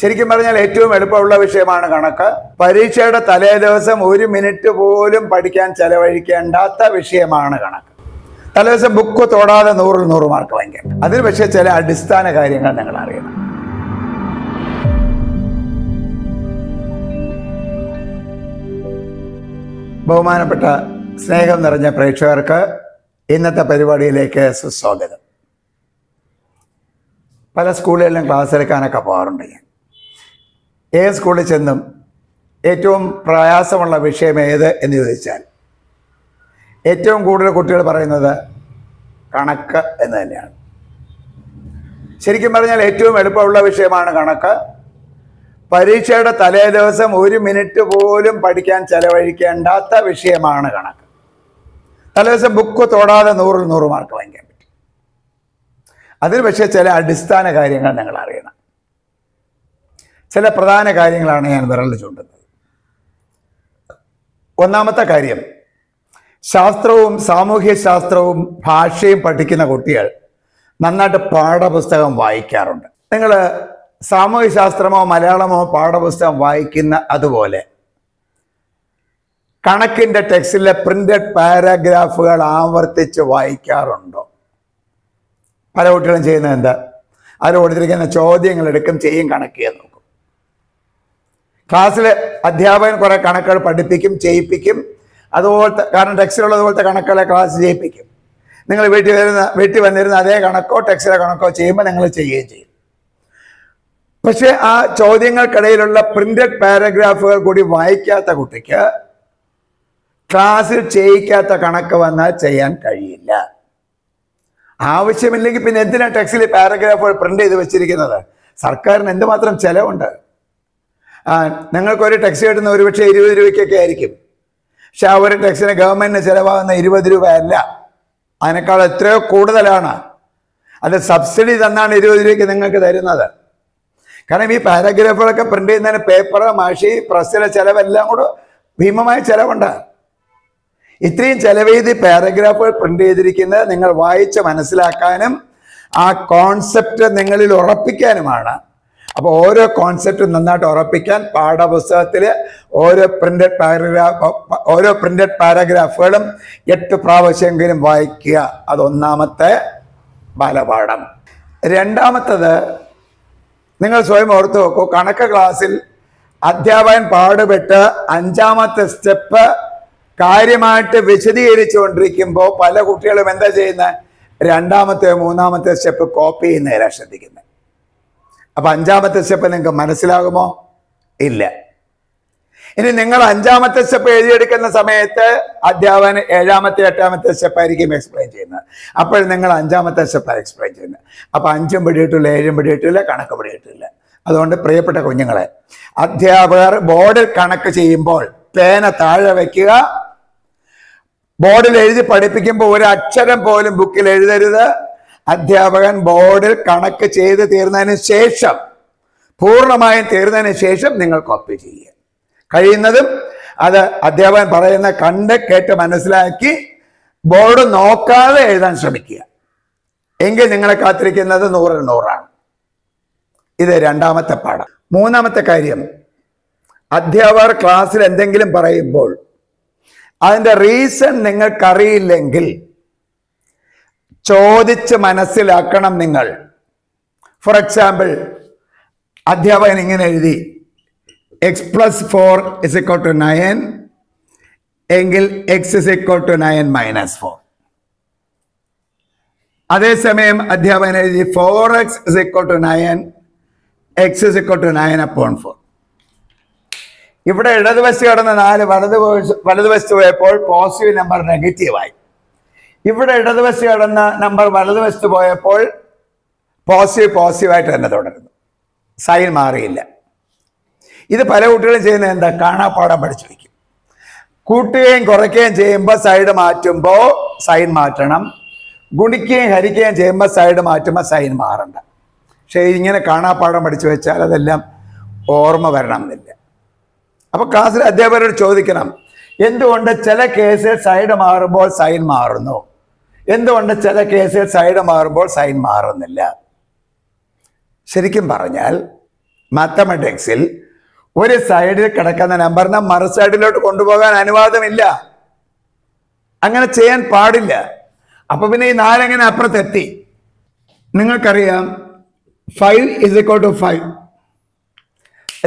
ശരിക്കും പറഞ്ഞാൽ ഏറ്റവും എളുപ്പമുള്ള വിഷയമാണ് കണക്ക്. പരീക്ഷയുടെ തലേ ദിവസം ഒരു മിനിറ്റ് പോലും പഠിക്കാൻ ചെലവഴിക്കേണ്ടാത്ത വിഷയമാണ് കണക്ക്. തലേ ദിവസം ബുക്ക് തൊടാതെ നൂറിൽ നൂറ് മാർക്ക് വാങ്ങിക്കാം അതിൽ പക്ഷേ ചില അടിസ്ഥാന കാര്യങ്ങൾ നിങ്ങൾ അറിയണം. ബഹുമാനപ്പെട്ട സ്നേഹം നിറഞ്ഞ പ്രേക്ഷകർക്ക് ഇന്നത്തെ പരിപാടിയിലേക്ക് സുസ്വാഗതം. പല സ്കൂളുകളിലും ക്ലാസ് എടുക്കാനൊക്കെ പോകാറുണ്ട് ഞാൻ. ഏത് സ്കൂളിൽ ചെന്നും ഏറ്റവും പ്രയാസമുള്ള വിഷയം ഏത് എന്ന് ചോദിച്ചാൽ ഏറ്റവും കൂടുതൽ കുട്ടികൾ പറയുന്നത് കണക്ക് എന്ന് തന്നെയാണ്. ശരിക്കും പറഞ്ഞാൽ ഏറ്റവും എളുപ്പമുള്ള വിഷയമാണ് കണക്ക്. പരീക്ഷയുടെ തലേ ദിവസം ഒരു മിനിറ്റ് പോലും പഠിക്കാൻ ചെലവഴിക്കേണ്ടാത്ത വിഷയമാണ് കണക്ക്. തലേ ദിവസം ബുക്ക് തൊടാതെ നൂറിൽ നൂറ് മാർക്ക് വാങ്ങിക്കാൻ പറ്റും. അതിൽ പക്ഷേ ചില അടിസ്ഥാന കാര്യങ്ങൾ നിങ്ങൾ അറിയണം. ചില പ്രധാന കാര്യങ്ങളാണ് ഞാൻ വിരൽ ചൂണ്ടുന്നത്. ഒന്നാമത്തെ കാര്യം ശാസ്ത്രവും സാമൂഹ്യ ശാസ്ത്രവും ഭാഷയും പഠിക്കുന്ന കുട്ടികൾ നന്നായിട്ട് പാഠപുസ്തകം വായിക്കാറുണ്ട്. നിങ്ങൾ സാമൂഹ്യ ശാസ്ത്രമോ മലയാളമോ പാഠപുസ്തകം വായിക്കുന്ന അതുപോലെ കണക്കിന്റെ ടെക്സ്റ്റിലെ പ്രിന്റഡ് പാരാഗ്രാഫുകൾ ആവർത്തിച്ച് വായിക്കാറുണ്ടോ? പല കുട്ടികളും ചെയ്യുന്നത് എന്താ? അതിൽ കൊടുത്തിരിക്കുന്ന ചോദ്യങ്ങൾ എടുക്കും ചെയ്യും കണക്ക് ചെയ്യാൻ നോക്കും ക്ലാസ്സിൽ അധ്യാപകൻ കുറെ കണക്കുകൾ പഠിപ്പിക്കും ചെയ്യിപ്പിക്കും. അതുപോലത്തെ കാരണം ടെക്സ്റ്റിലുള്ളതുപോലത്തെ കണക്കുകളെ ക്ലാസ് ചെയ്യിപ്പിക്കും. നിങ്ങൾ വീട്ടിൽ വരുന്ന വീട്ടിൽ വന്നിരുന്ന അതേ കണക്കോ ടെക്സ്റ്റിലെ കണക്കോ ചെയ്യുമ്പോൾ നിങ്ങൾ ചെയ്യുകയും ചെയ്യും. പക്ഷേ ആ ചോദ്യങ്ങൾക്കിടയിലുള്ള പ്രിന്റഡ് പാരഗ്രാഫുകൾ കൂടി വായിക്കാത്ത കുട്ടിക്ക് ക്ലാസ്സിൽ ചെയ്യിക്കാത്ത കണക്ക് വന്നാൽ ചെയ്യാൻ കഴിയില്ല. ആവശ്യമില്ലെങ്കിൽ പിന്നെ എന്തിനാണ് ടെക്സ്റ്റിൽ പാരഗ്രാഫുകൾ പ്രിന്റ് ചെയ്ത് വെച്ചിരിക്കുന്നത്? സർക്കാരിന് എന്തുമാത്രം ചെലവുണ്ട്? നിങ്ങൾക്കൊരു ടാക്സി കിട്ടുന്ന ഒരുപക്ഷെ ഇരുപത് രൂപയ്ക്കൊക്കെ ആയിരിക്കും. പക്ഷെ ആ ഒരു ടാക്സിന് ഗവൺമെന്റിന് ചിലവാകുന്ന ഇരുപത് രൂപ അല്ല അതിനേക്കാൾ എത്രയോ കൂടുതലാണ്. അത് സബ്സിഡി തന്നാണ് ഇരുപത് രൂപയ്ക്ക് നിങ്ങൾക്ക് തരുന്നത്. കാരണം ഈ പാരഗ്രാഫുകളൊക്കെ പ്രിന്റ് ചെയ്യുന്നതിന് പേപ്പർ മാഷി പ്രസ്സിലെ ചിലവെല്ലാം കൂടെ ഭീമമായ ചിലവുണ്ട്. ഇത്രയും ചെലവ് ചെയ്ത് പാരഗ്രാഫുകൾ പ്രിന്റ് ചെയ്തിരിക്കുന്നത് നിങ്ങൾ വായിച്ച് മനസ്സിലാക്കാനും ആ കോൺസെപ്റ്റ് നിങ്ങളിൽ ഉറപ്പിക്കാനുമാണ്. അപ്പോൾ ഓരോ കോൺസെപ്റ്റും നന്നായിട്ട് ഉറപ്പിക്കാൻ പാഠപുസ്തകത്തിൽ ഓരോ പ്രിന്റഡ് പാരഗ്രാഫ് ഓരോ പ്രിന്റഡ് പാരഗ്രാഫുകളും എട്ട് പ്രാവശ്യമെങ്കിലും വായിക്കുക. അതൊന്നാമത്തെ ബാലപാഠം. രണ്ടാമത്തത് നിങ്ങൾ സ്വയം ഓർത്ത് നോക്കൂ കണക്ക് ക്ലാസ്സിൽ അധ്യാപകൻ പാടുപെട്ട് അഞ്ചാമത്തെ സ്റ്റെപ്പ് കാര്യമായിട്ട് വിശദീകരിച്ചു കൊണ്ടിരിക്കുമ്പോൾ പല കുട്ടികളും എന്താ ചെയ്യുന്നത് രണ്ടാമത്തെ മൂന്നാമത്തെ സ്റ്റെപ്പ് കോപ്പി ചെയ്യുന്നതിലാണ് ശ്രദ്ധിക്കുന്നത് അപ്പൊ അഞ്ചാമത്തെ സ്റ്റെപ്പ് നിങ്ങൾക്ക് മനസ്സിലാകുമോ? ഇല്ല. ഇനി നിങ്ങൾ അഞ്ചാമത്തെ സ്റ്റെപ്പ് എഴുതിയെടുക്കുന്ന സമയത്ത് അധ്യാപകൻ ഏഴാമത്തെ എട്ടാമത്തെ സ്റ്റെപ്പ് ആയിരിക്കും എക്സ്പ്ലെയിൻ ചെയ്യുന്നത്. അപ്പോൾ നിങ്ങൾ അഞ്ചാമത്തെ സ്റ്റെപ്പ് എക്സ്പ്ലെയിൻ ചെയ്യുന്നത്. അപ്പൊ അഞ്ചും പിടിയിട്ടില്ല ഏഴും പിടിയിട്ടില്ല കണക്ക് പിടിയിട്ടില്ല. അതുകൊണ്ട് പ്രിയപ്പെട്ട കുഞ്ഞുങ്ങളെ അധ്യാപകർ ബോർഡിൽ കണക്ക് ചെയ്യുമ്പോൾ പേന താഴെ വയ്ക്കുക ബോർഡിൽ എഴുതി പഠിപ്പിക്കുമ്പോൾ ഒരു അക്ഷരം പോലും ബുക്കിൽ എഴുതരുത്. അധ്യാപകൻ ബോർഡിൽ കണക്ക് ചെയ്ത് തീർന്നതിന് ശേഷം പൂർണമായും തീർന്നതിന് ശേഷം നിങ്ങൾ കോപ്പി ചെയ്യുക. കഴിയുന്നതും അത് അധ്യാപകൻ പറയുന്ന കണ്ട് കേട്ട് മനസ്സിലാക്കി ബോർഡ് നോക്കാതെ എഴുതാൻ ശ്രമിക്കുക. എങ്കിൽ നിങ്ങളെ കാത്തിരിക്കുന്നത് നൂറിൽ നൂറാണ്. ഇത് രണ്ടാമത്തെ പാഠം. മൂന്നാമത്തെ കാര്യം അധ്യാപകർ ക്ലാസ്സിൽ എന്തെങ്കിലും പറയുമ്പോൾ അതിന്റെ റീസൺ നിങ്ങൾക്കറിയില്ലെങ്കിൽ ചോദിച്ച് മനസ്സിലാക്കണം നിങ്ങൾ. ഫോർ എക്സാമ്പിൾ അധ്യാപകൻ ഇങ്ങനെ എഴുതി x plus four is equal to nine എങ്കിൽ x is equal to nine minus four അതേസമയം അധ്യാപകൻ എഴുതി four x is equal to nine x is equal to nine upon four ഇവിടെ ഇടതുവശത്ത് കിടന്ന നാല് വലതു വലതുവശത്ത് പോയപ്പോൾ പോസിറ്റീവ് നമ്പർ നെഗറ്റീവായി ഇവിടെ ഇടതുവശത്ത് കടന്ന് നമ്പർ വലതുവശത്ത് പോയപ്പോൾ പോസിറ്റീവ് പോസിറ്റീവായിട്ട് തന്നെ തുടരുന്നു. സൈൻ മാറിയില്ല. ഇത് പല കുട്ടികളും ചെയ്യുന്നത് എന്താ? കാണാപ്പാടം പഠിച്ചു വയ്ക്കും കൂട്ടുകയും കുറയ്ക്കുകയും ചെയ്യുമ്പോൾ സൈഡ് മാറ്റുമ്പോൾ സൈൻ മാറ്റണം. ഗുണിക്കുകയും ഹരിക്കുകയും ചെയ്യുമ്പോൾ സൈഡ് മാറ്റുമ്പോൾ സൈൻ മാറണ്ട. പക്ഷേ ഇങ്ങനെ കാണാപ്പാടം പഠിച്ചു വെച്ചാൽ അതെല്ലാം ഓർമ്മ വരണം എന്നില്ല അപ്പൊ ക്ലാസ്സിൽ അധ്യാപകരോട് ചോദിക്കണം എന്തുകൊണ്ട് ചില കേസിൽ സൈഡ് മാറുമ്പോൾ സൈൻ മാറുന്നു? എന്തുകൊണ്ട് ചില കേസിൽ സൈഡ് മാറുമ്പോൾ സൈൻ മാറുന്നില്ല? ശരിക്കും പറഞ്ഞാൽ മാത്തമാറ്റിക്സിൽ ഒരു സൈഡിൽ കിടക്കുന്ന നമ്പറിനെ മറു സൈഡിലോട്ട് കൊണ്ടുപോകാൻ അനുവാദമില്ല. അങ്ങനെ ചെയ്യാൻ പാടില്ല. അപ്പൊ പിന്നെ ഈ നാലെങ്ങനെ അപ്പുറത്തെത്തി? നിങ്ങൾക്കറിയാം five is equal to five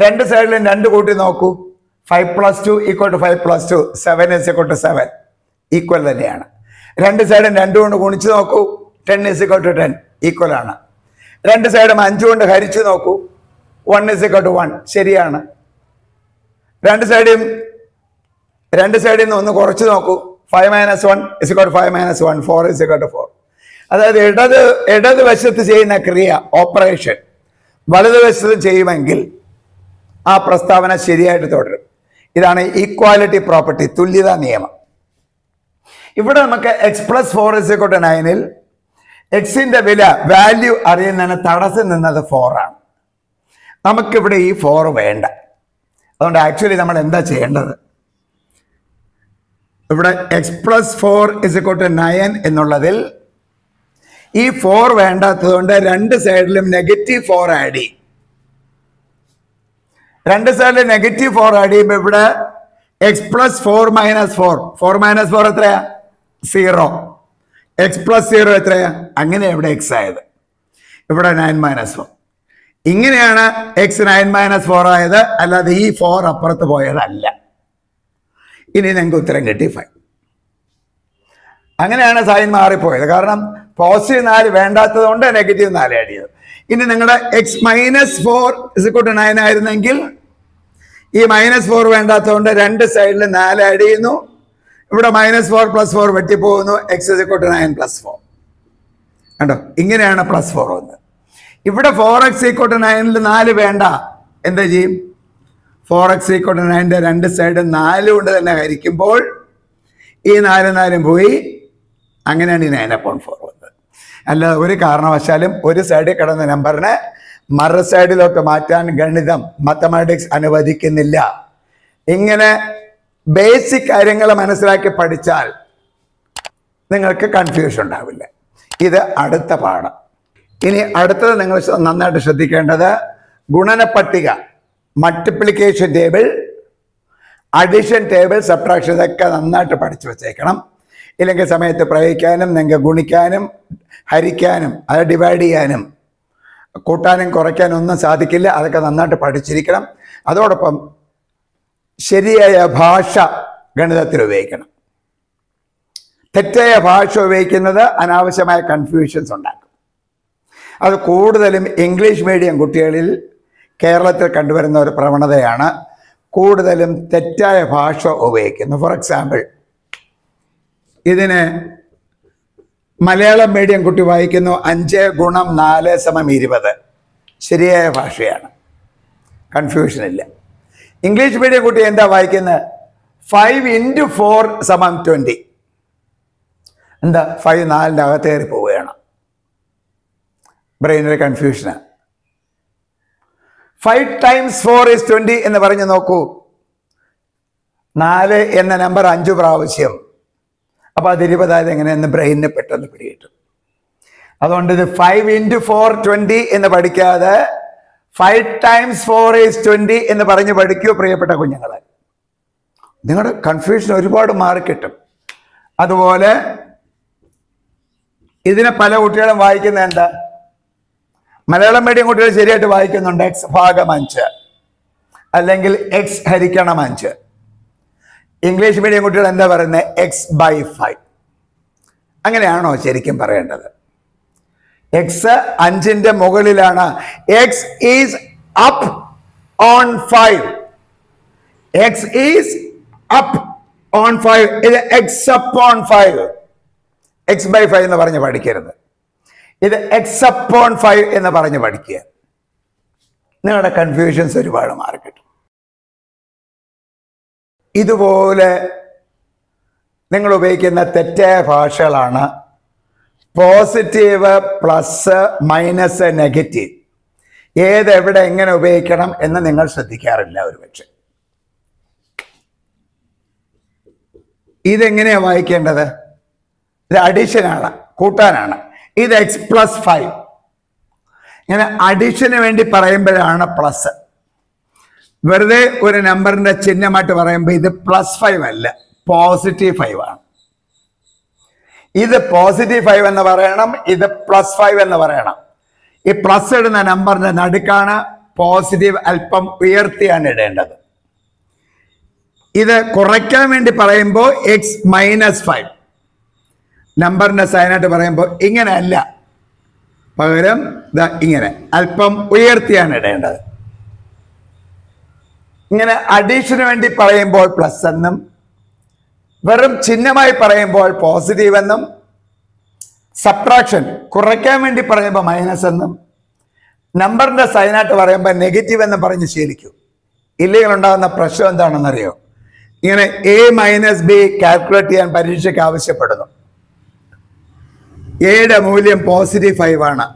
രണ്ട് സൈഡിലും രണ്ട് കൂട്ടി നോക്കൂ. Five plus two equal to five plus two seven is equal to seven equal തന്നെയാണ്. രണ്ട് സൈഡും രണ്ട് കൊണ്ട് ഗുണിച്ച് നോക്കൂ. Ten is equal to ten equal ആണ്. രണ്ട് സൈഡും അഞ്ച് കൊണ്ട് ഹരിച്ചു നോക്കൂ. One is equal to one ശരിയാണ്. രണ്ട് സൈഡും രണ്ട് സൈഡിൽ നിന്ന് ഒന്ന് കുറച്ച് നോക്കൂ. Five minus one is equal to five minus one four is equal to four അതായത് ഇടത് ഇടത് വശത്ത് ചെയ്യുന്ന ക്രിയ ഓപ്പറേഷൻ വലതുവശത്ത് ചെയ്യുമെങ്കിൽ ആ പ്രസ്താവന ശരിയായിട്ട് തുടരും. ഇതാണ് ഈക്വാലിറ്റി പ്രോപ്പർട്ടി തുല്യതാ നിയമം. ഇവിടെ നമുക്ക് x plus four is equal to നയനിൽ എക്സിന്റെ വില വാല്യൂ അറിയുന്നതിന് തടസ്സം നിന്നത് ഫോറാണ് നമുക്കിവിടെ ഈ ഫോർ വേണ്ട. അതുകൊണ്ട് ആക്ച്വലി നമ്മൾ എന്താ ചെയ്യേണ്ടത്? ഇവിടെ x plus four is equal to nine എന്നുള്ളതിൽ ഈ ഫോർ വേണ്ടാത്തതുകൊണ്ട് രണ്ട് സൈഡിലും നെഗറ്റീവ് ഫോർ ആഡ് ചെയ്യും. രണ്ട് സൈഡിലും നെഗറ്റീവ് ഫോർ ആഡ് ചെയ്യുമ്പോൾ ഇവിടെ x plus four minus four four minus four എത്രയാ? സീറോ എക്സ് പ്ലസ് സീറോ എത്രയാ? അങ്ങനെ ഇവിടെ എക്സ് ആയത്. ഇവിടെ നയൻ മൈനസ് ഫോർ ഇങ്ങനെയാണ് എക്സ് നയൻ മൈനസ് ഫോർ ആയത്. അല്ലാതെ ഈ ഫോർ അപ്പുറത്ത് പോയതല്ല. ഇനി ഞങ്ങൾക്ക് ഉത്തരം കിട്ടി ഫൈവ് അങ്ങനെയാണ് സൈൻ മാറിപ്പോയത്. കാരണം പോസിറ്റീവ് നാല് വേണ്ടാത്തത് കൊണ്ട് നെഗറ്റീവ് നാല് ആഡ് ചെയ്തത് ഇനി നിങ്ങളുടെ x minus four is equal to nine ആയിരുന്നെങ്കിൽ ഈ മൈനസ് ഫോർ വേണ്ടാത്തതുകൊണ്ട് രണ്ട് സൈഡിൽ നാല് ആഡ് ചെയ്യുന്നു. ഇവിടെ minus four plus four വെട്ടിപ്പോകുന്നു. X is equal to nine plus four കണ്ടോ? ഇങ്ങനെയാണ് പ്ലസ് ഫോർ വന്നത്. ഇവിടെ ഫോർ എക്സ് ഈക്കോട്ട് നയനിൽ നാല് വേണ്ട. എന്താ ചെയ്യും? ഫോർ എക്സ് ഈക്കോട്ട് നയന്റെ രണ്ട് സൈഡ് നാല് കൊണ്ട് തന്നെ ഹരിക്കുമ്പോൾ ഈ നാല് നാലും പോയി. അങ്ങനെയാണ് ഈ നയൻ അപ്പോൺ ഫോർ വന്നത്. അല്ലാതെ ഒരു കാരണവശാലും ഒരു സൈഡിൽ കിടന്ന നമ്പറിനെ മറു സൈഡിലോട്ട് മാറ്റാൻ ഗണിതം മാത്തമാറ്റിക്സ് അനുവദിക്കുന്നില്ല. ഇങ്ങനെ ബേസിക് കാര്യങ്ങൾ മനസ്സിലാക്കി പഠിച്ചാൽ നിങ്ങൾക്ക് കൺഫ്യൂഷൻ ഉണ്ടാവില്ല. ഇത് അടുത്ത പാഠം. ഇനി അടുത്തത് നിങ്ങൾ നന്നായിട്ട് ശ്രദ്ധിക്കേണ്ടത് ഗുണന പട്ടിക multiplication table addition table subtraction ഇതൊക്കെ നന്നായിട്ട് പഠിച്ചു വച്ചേക്കണം. ഇല്ലെങ്കിൽ സമയത്ത് പ്രയോഗിക്കാനും നിങ്ങൾക്ക് ഗുണിക്കാനും ഹരിക്കാനും അത് ഡിവൈഡ് ചെയ്യാനും കൂട്ടാനും കുറയ്ക്കാനും ഒന്നും സാധിക്കില്ല. അതൊക്കെ നന്നായിട്ട് പഠിച്ചിരിക്കണം. അതോടൊപ്പം ശരിയായ ഭാഷ ഗണിതത്തിൽ ഉപയോഗിക്കണം. തെറ്റായ ഭാഷ ഉപയോഗിക്കുന്നത് അനാവശ്യമായ കൺഫ്യൂഷൻസ് ഉണ്ടാക്കും. അത് കൂടുതലും ഇംഗ്ലീഷ് മീഡിയം കുട്ടികളിൽ കേരളത്തിൽ കണ്ടുവരുന്ന ഒരു പ്രവണതയാണ്. കൂടുതലും തെറ്റായ ഭാഷ ഉപയോഗിക്കുന്നു. ഫോർ എക്സാമ്പിൾ ഇതിന് മലയാളം മീഡിയം കുട്ടി വായിക്കുന്നു അഞ്ച് ഗുണം നാല് സമം ഇരുപത്. ശരിയായ ഭാഷയാണ്. കൺഫ്യൂഷൻ ഇല്ല. ഇംഗ്ലീഷ് മീഡിയം കുട്ടി എന്താ വായിക്കുന്നത് ഫൈവ് ഇന്റു ഫോർ സമം ട്വന്റി എന്താ? ഫൈവ് നാലിന്റെ അകത്ത് കയറി പോവുകയാണ്. ബ്രെയിനിൽ കൺഫ്യൂഷന് five times four is twenty എന്ന് പറഞ്ഞ് നോക്കൂ. നാല് എന്ന നമ്പർ അഞ്ച് പ്രാവശ്യം. അപ്പോൾ അത് ഇരുപതായത് എങ്ങനെയെന്ന് ബ്രെയിനിന് പെട്ടെന്ന് പിടികിട്ടും. അതുകൊണ്ട് ഇത് ഫൈവ് ഇന്റു ഫോർ ട്വന്റി എന്ന് പഠിക്കാതെ five times four is twenty എന്ന് പറഞ്ഞ് പഠിക്കൂ പ്രിയപ്പെട്ട കുഞ്ഞുങ്ങളെ. നിങ്ങളുടെ കൺഫ്യൂഷൻ ഒരുപാട് മാറിക്കിട്ടും അതുപോലെ ഇതിനെ പല കുട്ടികളും വായിക്കുന്ന എന്താ? മലയാളം മീഡിയം കുട്ടികൾ ശരിയായിട്ട് വായിക്കുന്നുണ്ട്. എക്സ് ഭാഗം അഞ്ച്. അല്ലെങ്കിൽ എക്സ് ഹരിക്കണം അഞ്ച്. ഇംഗ്ലീഷ് മീഡിയം കുട്ടികൾ എന്താ പറയുന്നത് എക്സ് ബൈ ഫൈവ് അങ്ങനെയാണോ ശരിക്കും പറയേണ്ടത്? എക്സ് അഞ്ചിന്റെ മുകളിലാണ്. X is upon five x is upon five ഇത് x upon five x by five എന്ന് പറഞ്ഞ് പഠിക്കരുത്. ഇത് എക്സ് അപ്പ് ഓൺ ഫൈവ് എന്ന് പറഞ്ഞ് പഠിക്കുക. നിങ്ങളുടെ കൺഫ്യൂഷൻസ് ഒരുപാട് മാറിക്കിട്ടും ഇതുപോലെ നിങ്ങൾ ഉപയോഗിക്കുന്ന തെറ്റായ ഭാഷകളാണ് പോസിറ്റീവ് പ്ലസ് മൈനസ് നെഗറ്റീവ് ഏത് എവിടെ എങ്ങനെ ഉപയോഗിക്കണം എന്ന് നിങ്ങൾ ശ്രദ്ധിക്കാറില്ല ഒരുപക്ഷെ. ഇതെങ്ങനെയാണ് വായിക്കേണ്ടത്? ഇത് അഡീഷനാണ് കൂട്ടാനാണ്. ഇത് എക്സ് പ്ലസ് ഫൈവ് ഇങ്ങനെ അഡീഷന് വേണ്ടി പറയുമ്പോഴാണ് പ്ലസ് വെറുതെ ഒരു നമ്പറിന്റെ ചിഹ്നമായിട്ട് പറയുമ്പോൾ ഇത് പ്ലസ് ഫൈവ് അല്ല പോസിറ്റീവ് ഫൈവ് ആണ്. ഇത് പോസിറ്റീവ് ഫൈവ് എന്ന് പറയണം ഇത് പ്ലസ് ഫൈവ് എന്ന് പറയണം. ഈ പ്ലസ് ഇടുന്ന നമ്പറിന്റെ നടുക്കാണ് പോസിറ്റീവ് അല്പം ഉയർത്തിയാണ് ഇടേണ്ടത്. ഇത് കുറയ്ക്കാൻ വേണ്ടി പറയുമ്പോൾ എക്സ് മൈനസ് ഫൈവ് നമ്പറിന്റെ സൈനായിട്ട് പറയുമ്പോൾ ഇങ്ങനെയല്ല. പകരം ഇങ്ങനെ അല്പം ഉയർത്തിയാണ് ഇടേണ്ടത്. ഇങ്ങനെ അഡീഷന് വേണ്ടി പറയുമ്പോൾ പ്ലസ് എന്നും വെറും ചിഹ്നമായി പറയുമ്പോൾ പോസിറ്റീവ് എന്നും സബ്ട്രാക്ഷൻ കുറയ്ക്കാൻ വേണ്ടി പറയുമ്പോൾ മൈനസ് എന്നും നമ്പറിന്റെ സൈനായിട്ട് പറയുമ്പോൾ നെഗറ്റീവ് എന്ന് പറഞ്ഞ് ശീലിക്കൂ. ഇല്ലെങ്കിൽ ഉണ്ടാകുന്ന പ്രശ്നം എന്താണെന്നറിയോ? ഇങ്ങനെ എ മൈനസ് ബി കാൽക്കുലേറ്റ് ചെയ്യാൻ പരീക്ഷയ്ക്ക് ആവശ്യപ്പെടുന്നു. എയുടെ മൂല്യം പോസിറ്റീവ് ഫൈവ് ആണ്.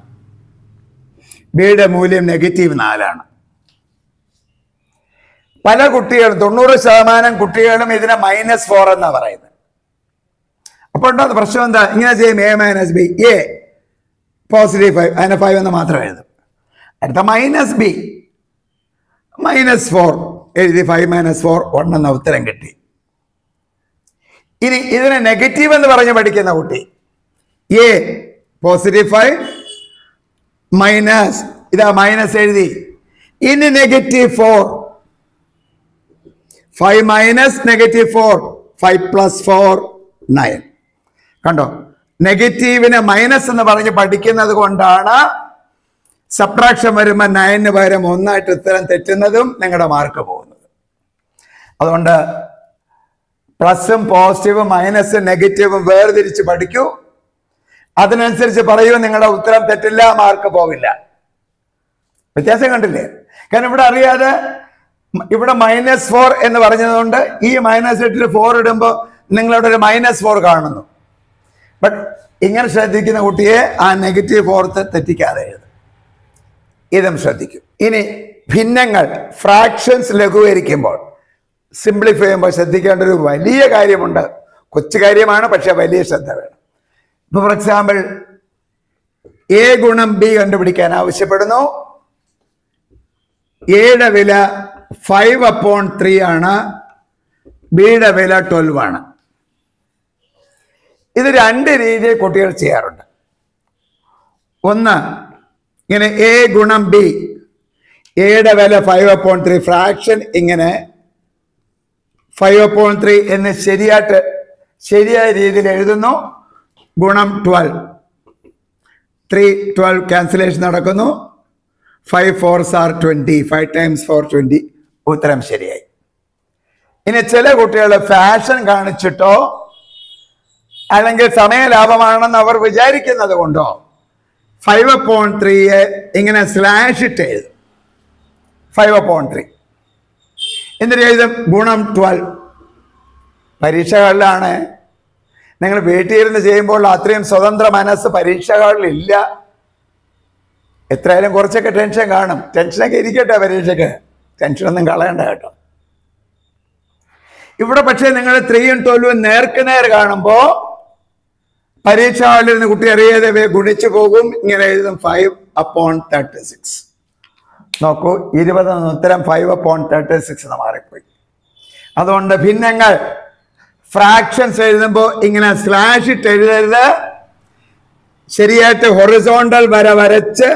ബിയുടെ മൂല്യം നെഗറ്റീവ് നാലാണ്. പല കുട്ടികളും തൊണ്ണൂറ് ശതമാനം കുട്ടികളും ഇതിനെ മൈനസ് ഫോർ എന്നാ പറയുന്നത്. അപ്പോൾ ഉണ്ടാകുന്ന പ്രശ്നം എന്താ? ഇങ്ങനെ ചെയ്യും. A minus b a positive five അതിനെ ഫൈവ് എന്ന് മാത്രം എഴുതും. അടുത്ത മൈനസ് ബി മൈനസ് ഫോർ എഴുതി ഫൈവ് മൈനസ് ഫോർ വൺ എന്ന ഉത്തരം കിട്ടി. ഇനി ഇതിനെ നെഗറ്റീവ് എന്ന് പറഞ്ഞ് പഠിക്കുന്ന കുട്ടി. എ പോസിറ്റീവ് ഫൈവ് മൈനസ് ഇതാ മൈനസ് എഴുതി. ഇനി negative four five minus negative four five plus four nine കണ്ടോ? നെഗറ്റീവിനെ മൈനസ് എന്ന് പറഞ്ഞ് പഠിക്കുന്നത് കൊണ്ടാണ് സപ്രാക്ഷൻ വരുമ്പോൾ നയന് പകരം ഒന്നായിട്ട് ഉത്തരം തെറ്റുന്നതും നിങ്ങളുടെ മാർക്ക് പോകുന്നത്. അതുകൊണ്ട് പ്ലസും പോസിറ്റീവും മൈനസും നെഗറ്റീവും വേർതിരിച്ച് പഠിക്കൂ. അതിനനുസരിച്ച് പറയൂ നിങ്ങളുടെ ഉത്തരം തെറ്റില്ല മാർക്ക് പോവില്ല. വ്യത്യാസം കണ്ടില്ലേ? കാരണം ഇവിടെ അറിയാതെ ഇവിടെ മൈനസ് ഫോർ എന്ന് പറഞ്ഞതുകൊണ്ട് ഈ മൈനസ് എട്ടിൽ ഫോർ ഇടുമ്പോൾ നിങ്ങളവിടെ ഒരു മൈനസ് ഫോർ കാണുന്നു. ബട്ട് ഇങ്ങനെ ശ്രദ്ധിക്കുന്ന കുട്ടിയെ ആ നെഗറ്റീവ് ഫോർത്ത് തെറ്റിക്കാതെ ഇതും ശ്രദ്ധിക്കും. ഇനി ഭിന്നങ്ങൾ ഫ്രാക്ഷൻസ് ലഘൂകരിക്കുമ്പോൾ സിംപ്ലിഫൈ ചെയ്യുമ്പോൾ ശ്രദ്ധിക്കേണ്ട ഒരു വലിയ കാര്യമുണ്ട്. കൊച്ചു കാര്യമാണ് പക്ഷെ വലിയ ശ്രദ്ധ വേണം. ഇപ്പൊ ഫോർ എക്സാമ്പിൾ എ ഗുണം ബി കണ്ടുപിടിക്കാൻ ആവശ്യപ്പെടുന്നു. എയുടെ വില ഫൈവ് അപ്പോൺ ത്രീ ആണ് ബിയുടെ വില ട്വൽവ് ആണ്. ഇത് രണ്ട് രീതിയിൽ കുട്ടികൾ ചെയ്യാറുണ്ട്. ഒന്ന് ഇങ്ങനെ എ ഗുണം ബി എയുടെ വില ഫൈവ് അപ്പോൺ ത്രീ ഫ്രാക്ഷൻ ഇങ്ങനെ ഫൈവ് അപ്പോൺ ത്രീ എന്ന് ശരിയായിട്ട് ശരിയായ രീതിയിൽ എഴുതുന്നു. ഗുണം ട്വൽവ് ത്രീ ട്വൽവ് ക്യാൻസലേഷൻ നടക്കുന്നു. Five fours are twenty five times four twenty ഉത്തരം ശരിയായി. ഇനി ചില കുട്ടികൾ ഫാഷൻ കാണിച്ചിട്ടോ അല്ലെങ്കിൽ സമയലാഭമാണെന്ന് അവർ വിചാരിക്കുന്നത് കൊണ്ടോ? ഫൈവ് പോയിന്റ് ത്രീയെ ഇങ്ങനെ സ്ലാഷ് ഇട്ട് എഴുതും. ഫൈവ് പോയിന്റ് ത്രീ എന്നിട്ട് എഴുതും ഗുണം ട്വൽവ് പരീക്ഷകളിലാണ്. നിങ്ങൾ വീട്ടിൽ ഇരുന്ന് ചെയ്യുമ്പോൾ അത്രയും സ്വതന്ത്ര മനസ്സ് പരീക്ഷകളിലില്ല എത്രയായാലും കുറച്ചൊക്കെ ടെൻഷൻ കാണും. ടെൻഷനൊക്കെ ഇരിക്കട്ടെ പരീക്ഷയ്ക്ക്. ടെൻഷനൊന്നും കളയണ്ട കേട്ടോ. ഇവിടെ പക്ഷേ നിങ്ങൾ ത്രീയും ട്വൽവും നേർക്ക് നേർ കാണുമ്പോൾ പരീക്ഷ ഹാളിൽ കുട്ടി അറിയാതെ ഗുണിച്ചു പോകും. ഇങ്ങനെ എഴുതും ഫൈവ് അപ്പോൺ തേർട്ടി സിക്സ് നോക്കൂ ഇരുപത് ഉത്തരം ഫൈവ് അപ്പോൺ തേർട്ടി സിക്സ് എന്ന് മാറിപ്പോയി. അതുകൊണ്ട് ഭിന്നങ്ങൾ ഫ്രാക്ഷൻസ് എഴുതുമ്പോൾ ഇങ്ങനെ സ്ലാഷ് ഇട്ട് എഴുതരുത്. ശരിയായിട്ട് ഹൊറിസോണ്ടൽ വര വരച്ച്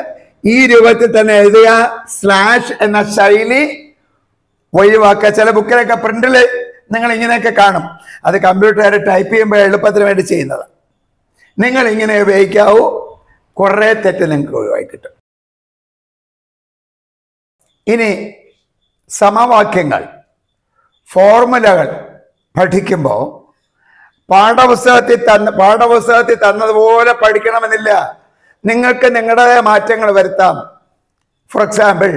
ഈ രൂപത്തിൽ തന്നെ എഴുതുക സ്ലാഷ് എന്ന ശൈലി ഒഴിവാക്കുക. ചില ബുക്കിലൊക്കെ പ്രിന്റിൽ നിങ്ങൾ ഇങ്ങനെയൊക്കെ കാണും. അത് കമ്പ്യൂട്ടറുകാർ ടൈപ്പ് ചെയ്യുമ്പോൾ എളുപ്പത്തിന് വേണ്ടി ചെയ്യുന്നത്. നിങ്ങൾ ഇങ്ങനെ ഉപയോഗിക്കാവൂ. കുറേ തെറ്റ് നിങ്ങൾക്ക് ഒഴിവായി കിട്ടും. ഇനി സമവാക്യങ്ങൾ ഫോർമുലകൾ പഠിക്കുമ്പോൾ പാഠപുസ്തകത്തിൽ തന്ന പാഠപുസ്തകത്തിൽ തന്നതുപോലെ പഠിക്കണമെന്നില്ല. നിങ്ങൾക്ക് നിങ്ങളുടേതായ മാറ്റങ്ങൾ വരുത്താം. ഫോർ എക്സാമ്പിൾ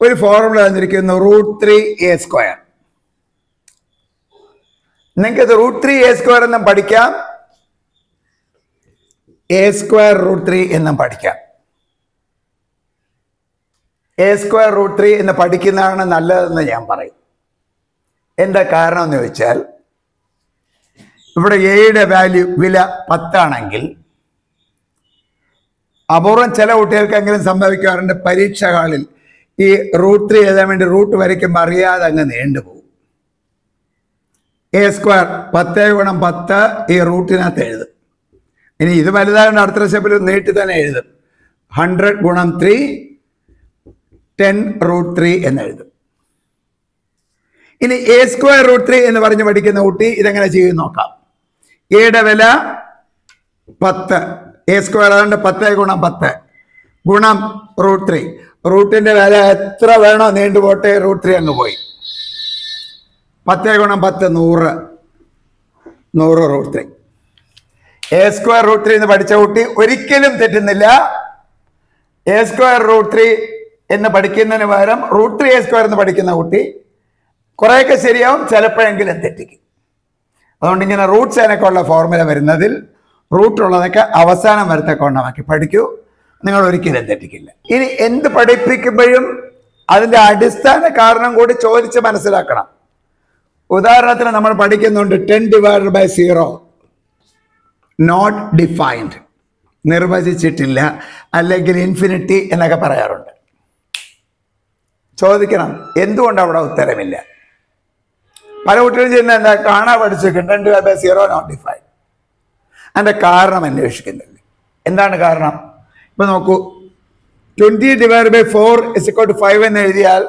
ഒരു ഫോർമുല തന്നിരിക്കുന്നു റൂട്ട് ത്രീ എ സ്ക്വയർ നിങ്ങൾക്ക് ഇത് റൂട്ട് ത്രീ എ സ്ക്വയർ എന്നും പഠിക്കാം. എ സ്ക്വയർ റൂട്ട് ത്രീ എന്നും പഠിക്കാം. എ സ്ക്വയർ റൂട്ട് ത്രീ എന്ന് പഠിക്കുന്നതാണ് നല്ലതെന്ന് ഞാൻ പറയും. എന്താ കാരണം എന്ന് ചോദിച്ചാൽ ഇവിടെ എയുടെ വാല്യൂ വില പത്താണെങ്കിൽ അപൂർവം ചില കുട്ടികൾക്കെങ്കിലും സംഭവിക്കാറുണ്ട് പരീക്ഷ ഹാളിൽ ഈ റൂട്ട് ത്രീ എഴുതാൻ വേണ്ടി റൂട്ട് വരയ്ക്കുമ്പോൾ അറിയാതെ അങ്ങ് നീണ്ടുപോകും എ സ്ക്വയർ പത്ത് ഗുണം പത്ത് ഈ റൂട്ടിനകത്ത് എഴുതും. ഇനി ഇത് വലുതായതുകൊണ്ട് അടുത്ത സ്റ്റെപ്പിൽ നീട്ടി തന്നെ എഴുതും. ഹൺഡ്രഡ് ഗുണം ത്രീ ടെൻ റൂട്ട് ത്രീ എന്ന് എഴുതും. ഇനി എ സ്ക്വയർ റൂട്ട് ത്രീ എന്ന് പറഞ്ഞ് പഠിക്കുന്ന കുട്ടി ഇതെങ്ങനെ ചെയ്യും നോക്കാം. എയുടെ വില പത്ത്. എ സ്ക്വയർ അതുകൊണ്ട് പത്ത് ഗുണം പത്ത്. ഗുണം റൂട്ട് ത്രീ റൂട്ടിന്റെ വില എത്ര വേണോ നീണ്ടുപോട്ടെ റൂട്ട് ത്രീ അങ്ങ് പോയി. പത്ത് ഗുണം പത്ത് നൂറ്. നൂറ് root three a square root three എന്ന് പഠിച്ച കുട്ടി ഒരിക്കലും തെറ്റുന്നില്ല. എ സ്ക്വയർ റൂട്ട് ത്രീ എന്ന് പഠിക്കുന്നതിന് പകരം റൂട്ട് ത്രീ എ സ്ക്വയർ എന്ന് പഠിക്കുന്ന കുട്ടി കുറേയൊക്കെ ശരിയാവും ചിലപ്പോഴെങ്കിലും തെറ്റിക്കും. അതുകൊണ്ട് ഇങ്ങനെ റൂട്ട്സ് അതിനൊക്കെ ഉള്ള ഫോർമുല വരുന്നതിൽ റൂട്ട് ഉള്ളതൊക്കെ അവസാനം വരത്തെ കൊണ്ടാക്കി പഠിക്കൂ. നിങ്ങൾ ഒരിക്കലും തെറ്റിക്കില്ല. ഇനി എന്ത് പഠിപ്പിക്കുമ്പോഴും അതിന്റെ അടിസ്ഥാന കാരണം കൂടി ചോദിച്ച് മനസ്സിലാക്കണം. ഉദാഹരണത്തിന് നമ്മൾ പഠിക്കുന്നുണ്ട് ten divided by zero not defined നിർവചിച്ചിട്ടില്ല. അല്ലെങ്കിൽ ഇൻഫിനിറ്റി എന്നൊക്കെ പറയാറുണ്ട്. ചോദിക്കണം എന്തുകൊണ്ട് അവിടെ ഉത്തരമില്ല? പല കുട്ടികളും ചെയ്യുന്ന എന്താ? കാണാൻ പഠിച്ചിട്ട് ten divide by zero not defined അതിന്റെ കാരണം അന്വേഷിക്കുന്നില്ല. എന്താണ് കാരണം? ഇപ്പം നോക്കൂ twenty divide by four is equal to five എന്ന് എഴുതിയാൽ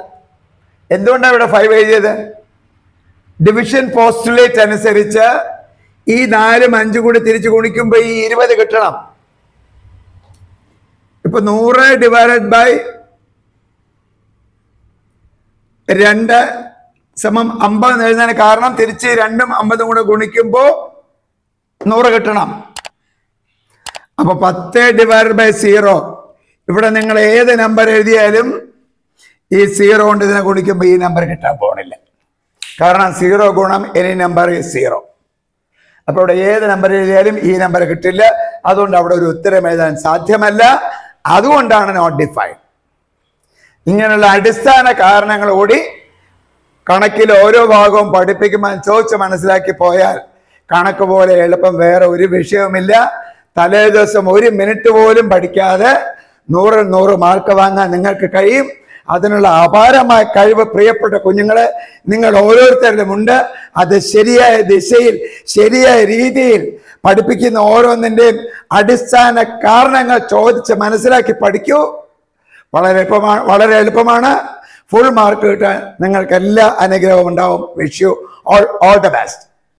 എന്തുകൊണ്ടാണ് ഇവിടെ ഫൈവ് എഴുതിയത്? ഡിവിഷൻ പോസ്റ്റുലേറ്റ് അനുസരിച്ച് ഈ നാലും അഞ്ചും കൂടി തിരിച്ചു ഗുണിക്കുമ്പോൾ ഈ ഇരുപത് കിട്ടണം. ഇപ്പൊ നൂറ് ഡിവൈഡഡ് ബൈ രണ്ട് സമം അമ്പത് എഴുതാൻ കാരണം തിരിച്ച് രണ്ടും അമ്പതും കൂടെ ഗുണിക്കുമ്പോൾ നൂറ് കിട്ടണം. അപ്പൊ പത്ത് ഡിവൈഡ് ബൈ സീറോ ഇവിടെ നിങ്ങൾ ഏത് നമ്പർ എഴുതിയാലും ഈ സീറോ കൊണ്ട് ഇതിനെ ഗുണിക്കുമ്പോൾ ഈ നമ്പർ കിട്ടാൻ പോകണില്ല കാരണം സീറോ ഗുണം എനി നമ്പർ സീറോ അപ്പോൾ ഇവിടെ ഏത് നമ്പർ എഴുതിയാലും ഈ നമ്പർ കിട്ടില്ല. അതുകൊണ്ട് അവിടെ ഒരു ഉത്തരം എഴുതാൻ സാധ്യമല്ല. അതുകൊണ്ടാണ് നോട്ട് ഡിഫൈൻ ഇങ്ങനെയുള്ള അടിസ്ഥാന കാരണങ്ങൾ കൂടി കണക്കിൽ ഓരോ ഭാഗവും പഠിപ്പിക്കുമ്പോൾ ചോദിച്ച് മനസ്സിലാക്കി പോയാൽ കണക്ക് പോലെ എളുപ്പം വേറെ ഒരു വിഷയവുമില്ല. തലേ ദിവസം ഒരു മിനിറ്റ് പോലും പഠിക്കാതെ നൂറിൽ നൂറ് മാർക്ക് വാങ്ങാൻ നിങ്ങൾക്ക് കഴിയും. അതിനുള്ള അപാരമായ കഴിവ് പ്രിയപ്പെട്ട കുഞ്ഞുങ്ങളെ നിങ്ങൾ ഓരോരുത്തരിലും ഉണ്ട്. അത് ശരിയായ ദിശയിൽ ശരിയായ രീതിയിൽ പഠിപ്പിക്കുന്ന ഓരോന്നിന്റെയും അടിസ്ഥാന കാരണങ്ങൾ ചോദിച്ച് മനസ്സിലാക്കി പഠിക്കൂ. വളരെ എളുപ്പമാണ് വളരെ എളുപ്പമാണ്. ഫുൾ മാർക്ക് കിട്ടാൻ നിങ്ങൾക്ക് എല്ലാ അനുഗ്രഹവും ഉണ്ടാവും. Wish you all all the best